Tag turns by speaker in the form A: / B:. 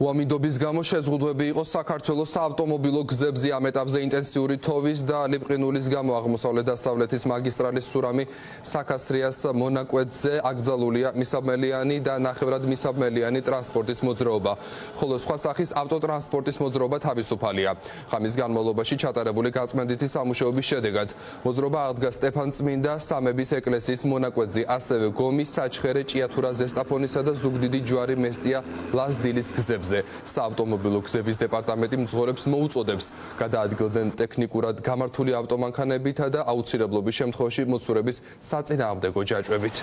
A: უამინდობის გამო შეზღუდვები იყო საქართველოს საავტომობილო გზებზე ამ ეტაპზე ინტენსიური თოვის და ლიბრყინულის გამო აღმოსავლეთ დასავლეთის მაგისტრალის სურამი საკასრიას მონაკვეთზე აკრძალულია მისაბმელიანი და ნახევრად მისაბმელიანი ტრანსპორტის მოძრაობა, ხოლო სხვა სახის ავტოტრანსპორტის მოძრაობა თავისუფალია. ხამის განმავლობაში ჩატარებული გაწმენდითი სამუშაოების შედეგად მოძრაობა აღდგა სტეფანწმინდა სამების ეკლესიის მონაკვეთზე, ასევე გომის საჩხერე ჭიათურა ზესტაფონისა და ზუგდიდი ჯვარი მესტია ლაზდილის გზებზე. გზებზე. საავტომობილო გზების დეპარტამენტი მძღოლებს მოუწოდებს გადაადგილდნენ ტექნიკურად გამართული ავტომანქანებითა და აუცილებლობის შემთხვევაში მოცურების საწინააღმდეგო ჯაჭვებით.